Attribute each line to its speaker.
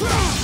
Speaker 1: Crash!